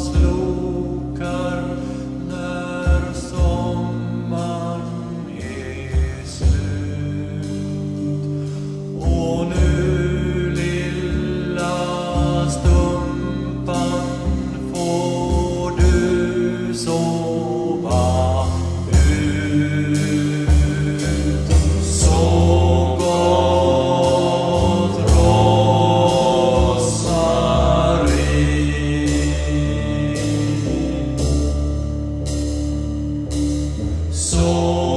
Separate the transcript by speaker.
Speaker 1: slokar soul.